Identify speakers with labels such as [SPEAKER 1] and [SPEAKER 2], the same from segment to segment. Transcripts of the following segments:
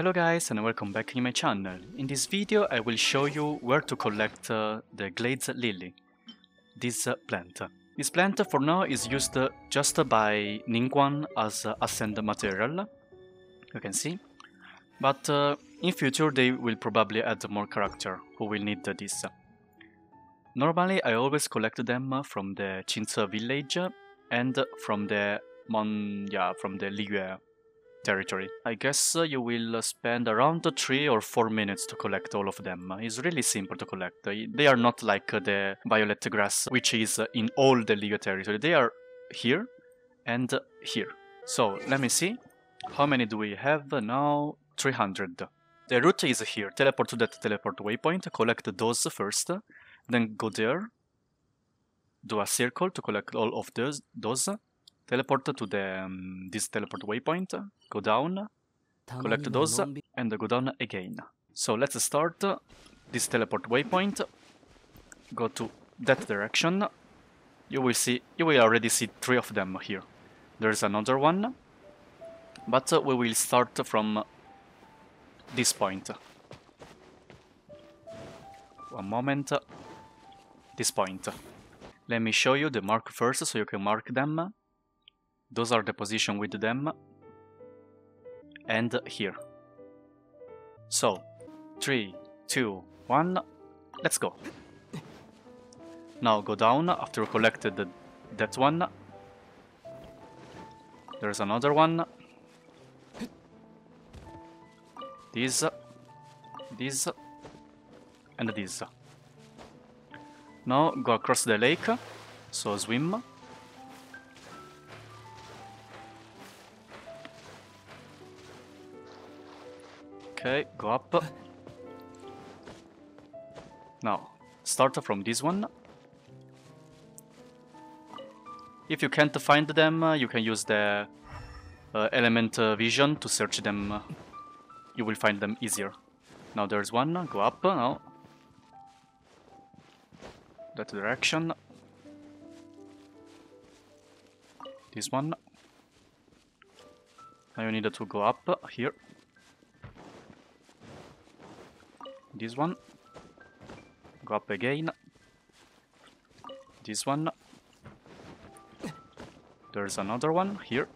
[SPEAKER 1] Hello guys and welcome back in my channel. In this video I will show you where to collect uh, the Glaze Lily, this uh, plant. This plant for now is used uh, just by Ningguang as uh, ascend material, you can see. But uh, in future they will probably add more character who will need this. Normally I always collect them from the Qingce village and from the Mon yeah, from the Liyue territory. I guess uh, you will spend around 3 or 4 minutes to collect all of them. It's really simple to collect. They are not like uh, the violet grass, which is in all the Liyue territory. They are here and here. So, let me see. How many do we have now? 300. The route is here. Teleport to that teleport waypoint, collect those first, then go there, do a circle to collect all of those, those teleport to the um, this teleport waypoint, go down, collect those, and go down again. So let's start this teleport waypoint, go to that direction. You will see, you will already see three of them here. There's another one, but we will start from this point. One moment. This point. Let me show you the mark first so you can mark them. Those are the position with them. And here. So, 3, 2, 1, let's go. Now go down after collected the, that one. There's another one. This, this, and this. Now go across the lake, so swim. Okay, go up. Now, start from this one. If you can't find them, uh, you can use the uh, element uh, vision to search them. You will find them easier. Now there's one, go up now. That direction. This one. Now you need to go up here. This one. Go up again. This one. There's another one here.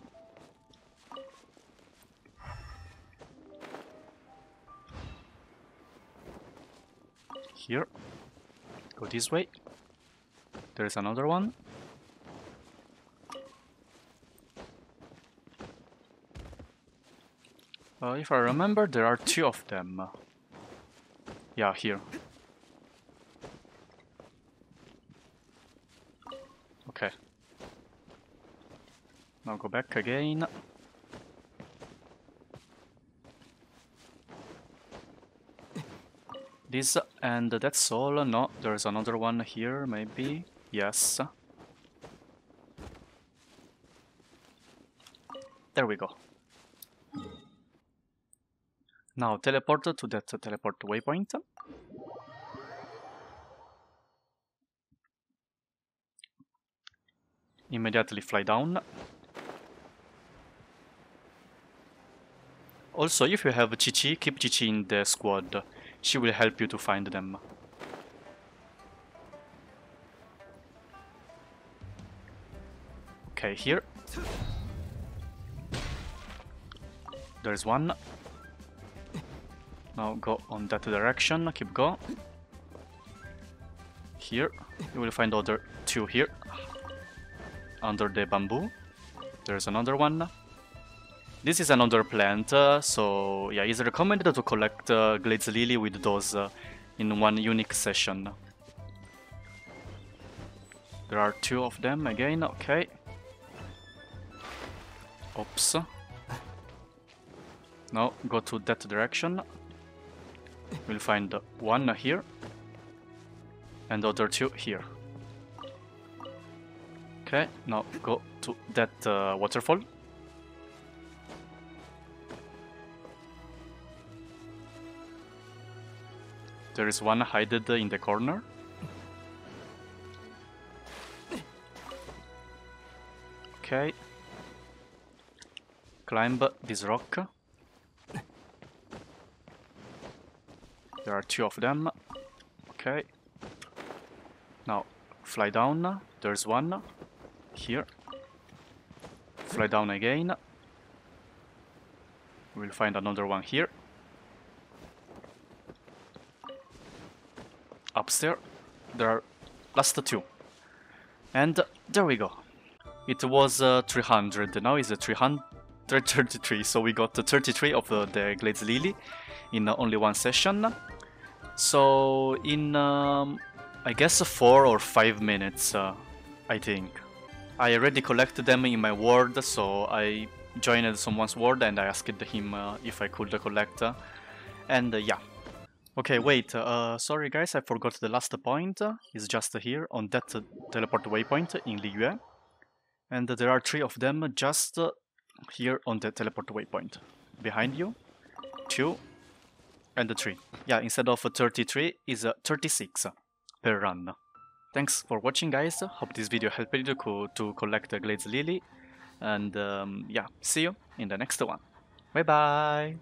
[SPEAKER 1] Here. Go this way. There's another one. Uh, if I remember, there are two of them. Yeah, here. Okay. Now go back again. This and that's all. No, there's another one here, maybe. Yes. There we go. Now teleport to that teleport waypoint. Immediately fly down. Also, if you have Qiqi, keep Qiqi in the squad. She will help you to find them. Okay, here. There's one. Now go on that direction, keep going. Here, you will find other two here. Under the bamboo. There's another one. This is another plant, uh, so yeah, it's recommended to collect uh, Glaze Lily with those uh, in one unique session. There are two of them again, okay. Oops. Now go to that direction. We'll find one here and the other two here. Okay, now go to that uh, waterfall. There is one hidden in the corner. Okay. Climb this rock. There are two of them. Okay. Now, fly down. There's one. Here. Fly down again. We'll find another one here. Upstairs. There are last two. And there we go. It was uh, 300, now it's 333, so we got 33 of uh, the Glaze Lily in uh, only one session. So in, um, I guess, 4 or 5 minutes, uh, I think. I already collected them in my ward, so I joined someone's ward and I asked him uh, if I could collect. and uh, yeah. Okay, wait, uh, sorry guys, I forgot the last point. It's just here, on that teleport waypoint in Liyue. And there are three of them just here on the teleport waypoint. Behind you, two, and the three. Yeah, instead of 33, is 36 per run. Thanks for watching guys, hope this video helped you to, to collect the Glaze Lily. And um, yeah, see you in the next one. Bye bye!